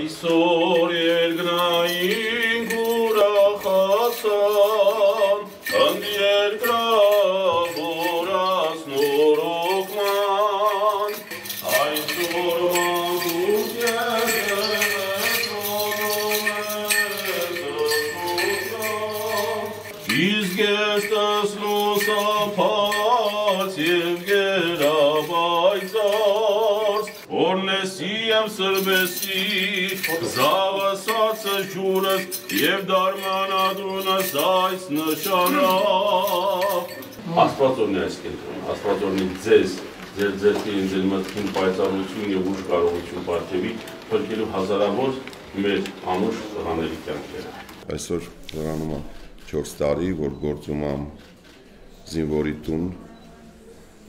Այսօր եմ սրբեսի, զավասացը ջուրս և դարմանադրունս այս նշանավ։ Աստվածորն է այս կենտրոն, աստվածորն է ձեզ, ձեր ձերքին, ձեր մտքին պայծառություն և ուժ կարողություն պարգևի, փրկելու հազարավոր մեր անուշ տղաների կյանքերը։ Այսօր լրանում եմ 4 տարի, որ գործում եմ զինվորի տուն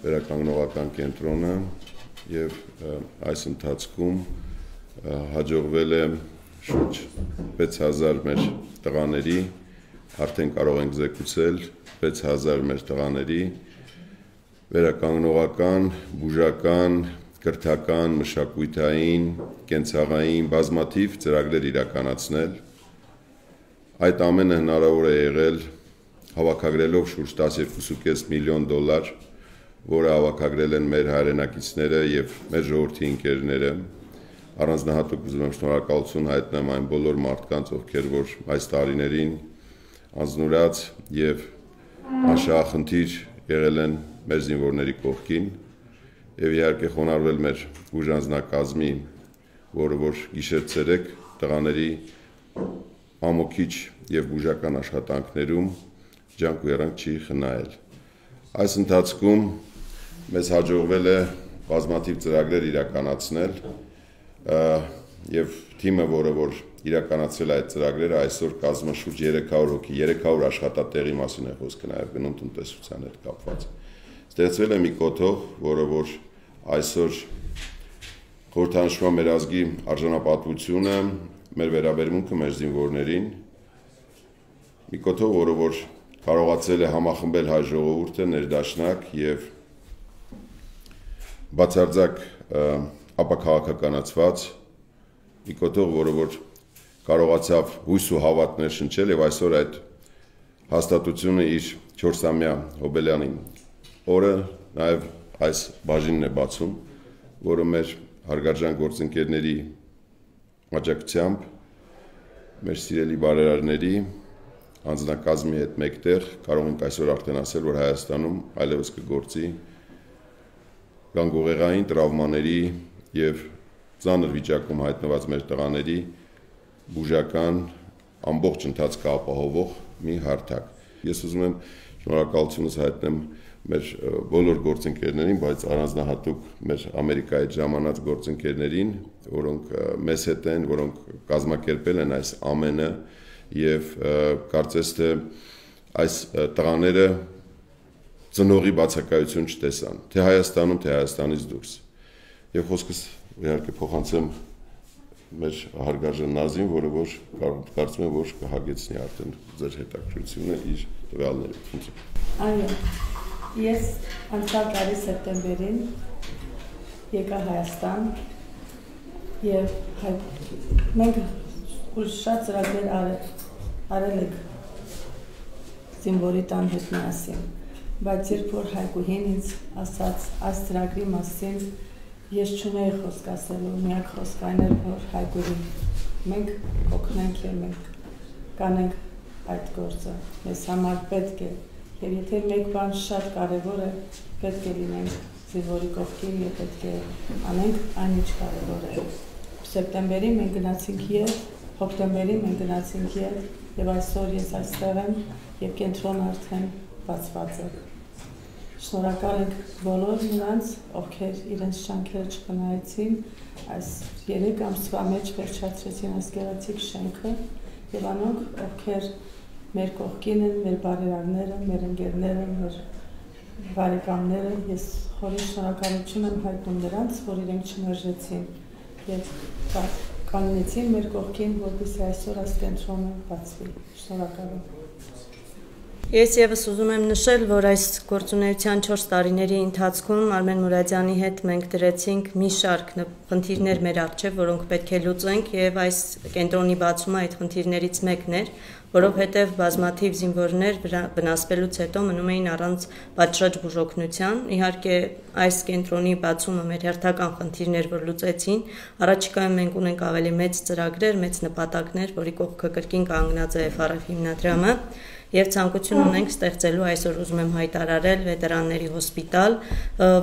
վերականգնողական կենտրոնը եւ այս ընթացքում հաջողվել է շուրջ 6000 մեր տղաների արդեն կարող ենք զեկուցել 6000 մեր տղաների վերականգնողական, բուժական, կրթական, մշակույթային, կենցաղային բազմաթիվ ծրագրեր իրականացնել։ Այդ ամենը հնարավոր է եղել հավաքագրելով շուրջ 12.5 միլիոն դոլար, որը հավաքագրել են մեր հայրենակիցները եւ մեր ժողովրդի ընկերները։ Առանձնահատուկ ուզում եմ շնորհակալություն հայտնեմ այն բոլոր մարդկանց, ովքեր որ այս տարիներին անznուրած եւ աշխախնդիր եղել են մեր զինվորների կողքին եւ իհարկե խոնարհվել մեր ուժանձնակազմի, որը որ գիշեր ցերեկ տղաների ամոքիչ եւ բուժական աշխատանքներում ջանք ու երանք չի խնայել։ Այս ընթացքում մեզ հաջողվել է բազմաթիվ ծրագրեր իրականացնել եւ թիմը, որը որ իրականացրել այդ ծրագրերը այսօր կազմը շուրջ 300 հոգի, 300 աշխատատեղի մասին է խոսքը նաեւ գնում տնտեսության հետ կապված։ Ստեղծվել է մի կոթող, որը որ այսօր խորհրդանշում է մեր ազգի արժանապատվությունը, մեր վերաբերմունքը մեր զինվորներին։ Մի կոթող, որը որ կարողացել է համախմբել հայ ժողովուրդը ներդաշնակ եւ բացարձակ ապակաղակականացված մի կոթող, որը որ կարողացավ հույս ու հավատներ շնչել եւ այսօր այդ հաստատությունը իր 4-ամյա Հոբելյանի օրը նաեւ այս բաժինն է բացում, որը մեր հարգարժան գործընկերների աջակցությամբ մեր սիրելի բարերարների անձնակազմի հետ մեկտեղ կարող ենք այսօր արդեն ասել, որ Հայաստանում այլևս կգործի գանգուղեղային տրավմաների եւ ծանր վիճակում հայտնված մեր տղաների բուժական ամբողջ ընթացքը ապահովող մի հարթակ։ Ես ուզում եմ շնորհակալությունս հայտնեմ մեր բոլոր գործընկերներին, բայց առանձնահատուկ մեր Ամերիկայի ժամանած գործընկերներին, որոնք մեզ հետ են, որոնք կազմակերպել են այս ամենը, եւ կարծես թե այս տղաները ծնողի բացակայություն չտեսան, թե Հայաստանում, թե Հայաստանից դուրս։ Եվ խոսքս իհարկե փոխանցեմ մեր հարգարժան Նազին, որը որ կարծում եմ, որ կհագեցնի արդեն ձեր հետաքրությունը իր տվյալներով։ Այո։ Ես անցյալ տարի սեպտեմբերին եկա Հայաստան եւ մենք ուր շատ ծրագրեր արել արել եք զինվորի տան հետ միասին, բայց երբ որ Հայկուհին ինձ ասաց այս ծրագրի մասին, ես չունեի խոսք ասելու, միակ խոսք այն էր, որ Հայկուհին մենք օգնենք եւ մենք կանենք այդ գործը։ Մեզ համար պետք է եւ եթե մեկ բան շատ կարեւոր է, պետք է լինենք զինվորի կողքին եւ պետք է անենք այն ինչ կարեւոր է։ Սեպտեմբերի մենք գնացինք եւ հոկտեմբերի մենք գնացինք եւ եւ այսօր ես այստեղ եմ եւ կենտրոնը արդեն բացված է։ Շնորհակալ ենք բոլոր նրանց, ովքեր իրենց շանքերը չկնայեցին, այս 3 ամսվա մեջ վերջացրեցին այս գեղեցիկ շենքը եւ անոնք, ովքեր մեր կողքին են, մեր բարերարները, մեր ընկերները, մեր բարեկամները, ես խորին շնորհակալություն եմ հայտնում նրանց, որ իրենք չմերժեցին եւ կանգնեցին մեր կողքին, որպեսզի այսօր այս կենտրոնը բացվի։ Շնորհակալ եմ։ Ես եւս ուզում եմ նշել, որ այս գործունեության 4 տարիների ընթացքում Արմեն Մուրադյանի հետ մենք դրեցինք մի շարք խնդիրներ մեր առջև, որոնք պետք է լուծենք եւ այս կենտրոնի բացումը այդ խնդիրներից մեկն էր, որովհետև բազմաթիվ զինվորներ վնասվելուց հետո մնում էին առանց պատշաճ բուժօգնության։ Իհարկե, այս կենտրոնի բացումը մեր հերթական խնդիրներ, որ լուծեցին, առաջիկայում մենք ունենք ավելի մեծ ծրագրեր, մեծ նպատակներ, որի կողքը կրկին կանգնած է FRF հիմնադրամը եւ ցանկություն ունենք ստեղծելու այսօր ուզում եմ հայտարարել վետերանների հոսպիտալ,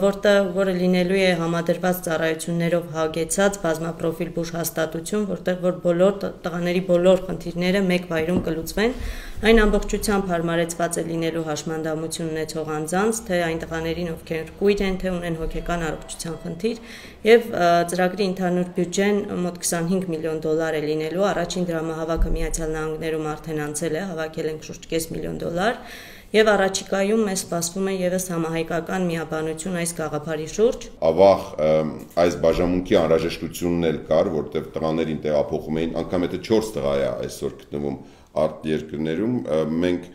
որտեղ որը լինելու է համադրված ծառայություններով հագեցած բազմապրոֆիլ բուժ հաստատություն, որտեղ որ բոլոր տղաների բոլոր խնդիրները մեկ վայրում կլուծվեն Այն ամբողջությամբ հարմարեցված է լինելու հաշմանդամություն ունեցող անձանց, թե այն տղաներին, ովքեր կույր են, թե ունեն հոգեկան առողջության խնդիր, եւ ծրագրի ընդհանուր բյուջեն մոտ 25 միլիոն դոլար է լինելու։ Առաջին դրամահավաքը Միացյալ Նահանգներում արդեն անցել է, հավաքել ենք շուրջ 5 միլիոն դոլար եւ առաջիկայում մեզ սպասվում է եւս համահայկական միաբանություն այս գաղափարի շուրջ։ Ավաղ այս բաժամունքի անհրաժեշտությունն էլ կար, որտեղ տղաներին տեղափոխում էին, անգամ եթե 4 տղա է այսօր գտնվում արտ երկրներում մենք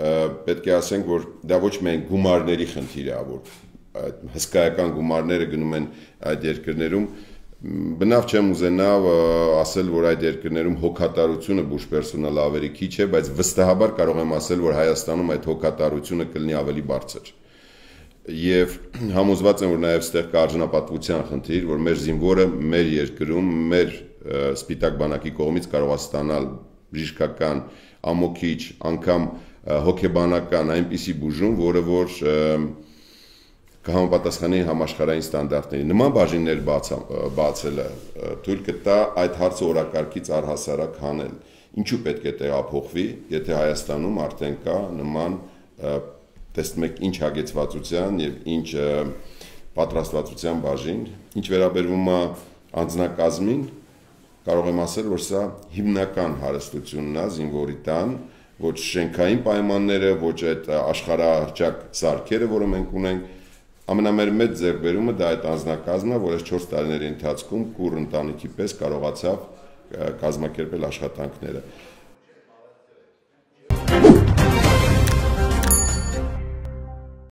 պետք է ասենք, որ դա ոչ միայն գումարների խնդիր է, որ հսկայական գումարները գնում են այդ երկրներում, բնավ չեմ ուզենա ասել, որ այդ երկրներում հոգատարությունը բուժ պերսոնալ ավելի քիչ է, բայց վստահաբար կարող եմ ասել, որ Հայաստանում այդ հոգատարությունը կլինի ավելի բարձր եւ համոզված եմ որ նաեւ ստեղ կա արժանապատվության խնդիր, որ մեր զինվորը մեր երկրում, մեր սպիտակ բանակի կողմից կարող է ստանալ բժշկական, ամոքիչ, անգամ հոգեբանական այնպիսի բուժում, որը որ կհամապատասխանի համաշխարհային ստանդարտների։ Նման բաժիններ բացելը թույլ կտա այդ հարցը օրակարգից առհասարակ հանել։ Ինչու պետք է տեղափոխվի, եթե Հայաստանում արդեն կա նման տեսնում եք ինչ հագեցվածության եւ ինչ պատրաստվածության բաժին, ինչ վերաբերվում է անձնակազմին, կարող եմ ասել, որ սա հիմնական հարստությունն է զինվորի տան, ոչ շենքային պայմանները, ոչ այդ աշխարհահռչակ սարքերը, որը մենք ունենք, ամենամեծ մեծ ձեռբերումը դա այդ անձնակազմն է, որը 4 տարիների ընթացքում կուր ընտանիքի պես կարողացավ կազմակերպել աշխատանքները։